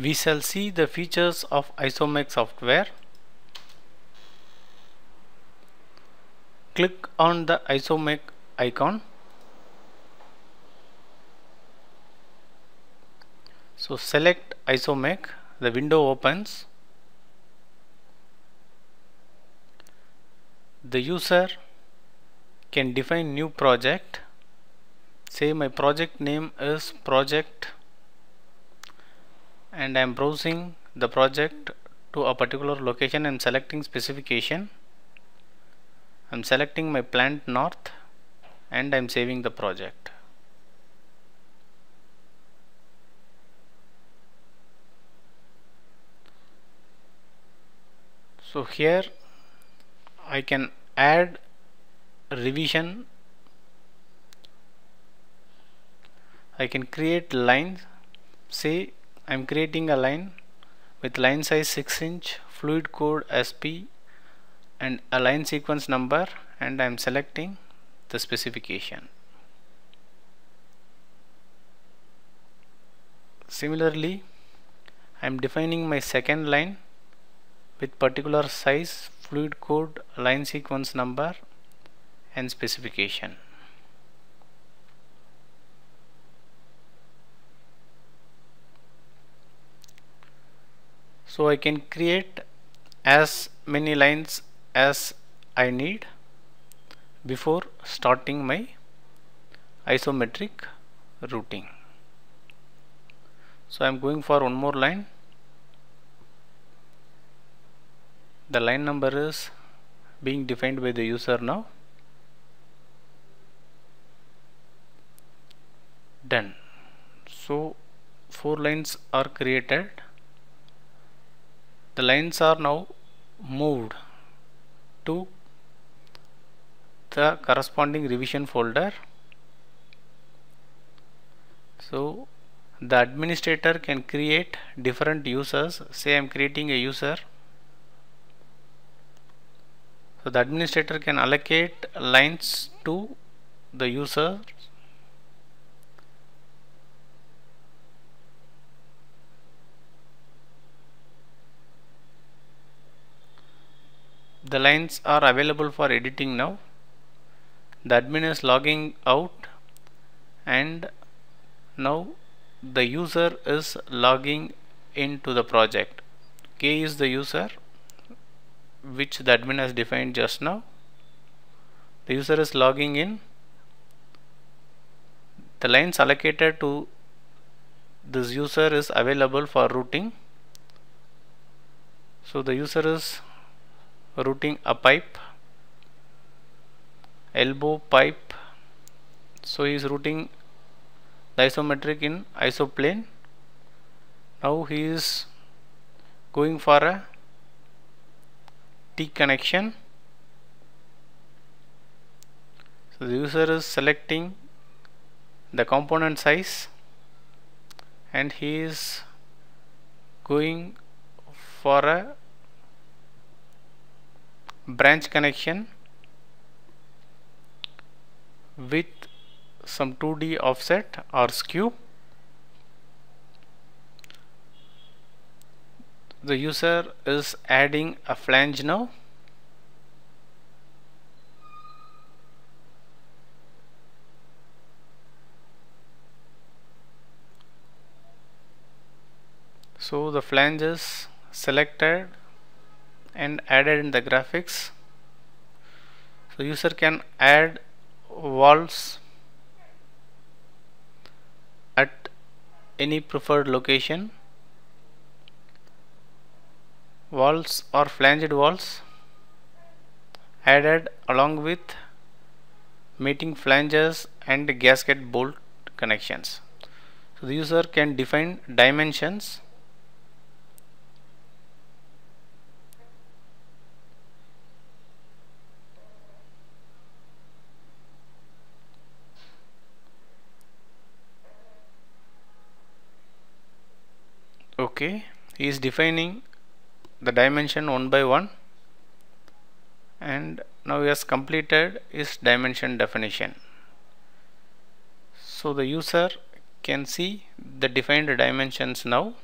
we shall see the features of ISOMEC software. Click on the ISOMEC icon. So select ISOMEC the window opens. The user can define new project. Say my project name is project and I am browsing the project to a particular location and selecting specification. I'm selecting my plant north and I'm saving the project. So here I can add revision. I can create lines. Say I'm creating a line with line size 6 inch fluid code SP and a line sequence number and I'm selecting the specification. Similarly I'm defining my second line with particular size fluid code line sequence number and specification so I can create as many lines as I need before starting my isometric routing. So I'm going for one more line. The line number is being defined by the user now. Done. So four lines are created the lines are now moved to the corresponding revision folder. So the administrator can create different users. Say I'm creating a user. So the administrator can allocate lines to the user the lines are available for editing now. The admin is logging out and now the user is logging into the project. K is the user which the admin has defined just now. The user is logging in. The lines allocated to this user is available for routing. So the user is routing a pipe elbow pipe. So he is routing the isometric in isoplane. Now he is going for a T connection so the user is selecting the component size and he is going for a branch connection with some 2D offset or skew. The user is adding a flange now. So the flange is selected and added in the graphics. So user can add walls at any preferred location. Walls or flanged walls added along with mating flanges and gasket bolt connections. So the user can define dimensions okay he is defining the dimension one by one and now he has completed his dimension definition. So the user can see the defined dimensions now.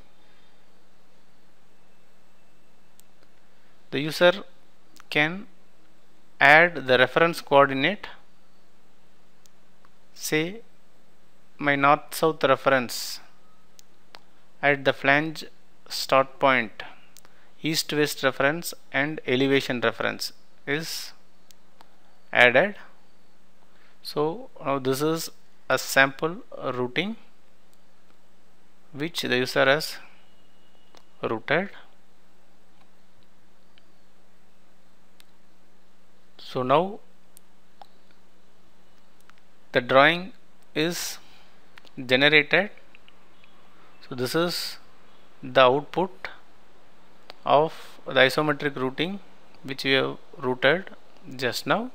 The user can add the reference coordinate say my north south reference at the flange start point. East west reference and elevation reference is added. So now this is a sample routing which the user has routed so now the drawing is generated so this is the output of the isometric routing which we have routed just now.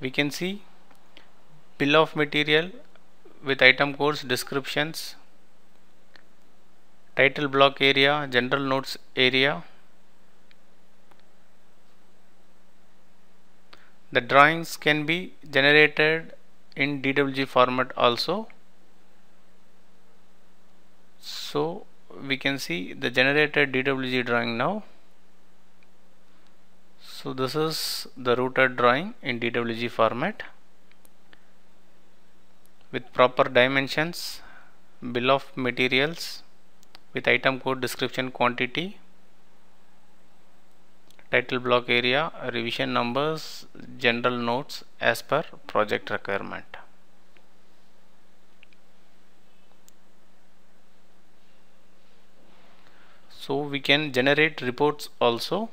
We can see bill of material with item codes descriptions title block area general notes area the drawings can be generated in DWG format also so we can see the generated DWG drawing now. So this is the routed drawing in DWG format with proper dimensions bill of materials with item code description quantity title block area revision numbers general notes as per project requirement so we can generate reports also.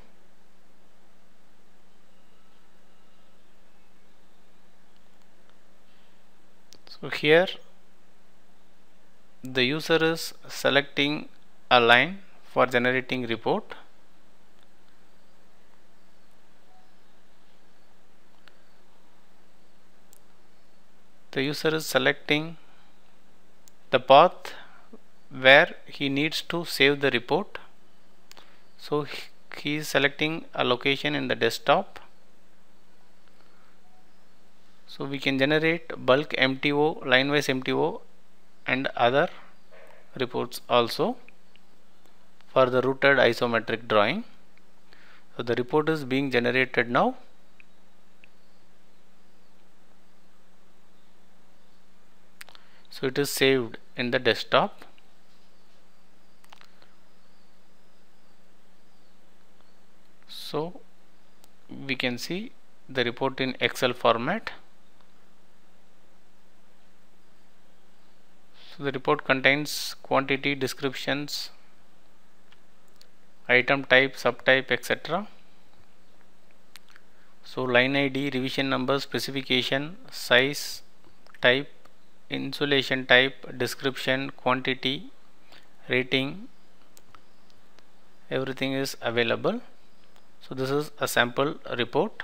So here the user is selecting a line for generating report. The user is selecting the path where he needs to save the report so he is selecting a location in the desktop. So we can generate bulk MTO line wise MTO and other reports also for the routed isometric drawing. So the report is being generated now. So it is saved in the desktop so we can see the report in Excel format. So the report contains quantity descriptions item type subtype etc so line ID revision number specification size type insulation type description quantity rating. Everything is available so this is a sample report.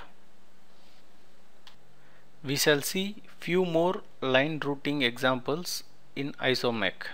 We shall see few more line routing examples in ISOMEC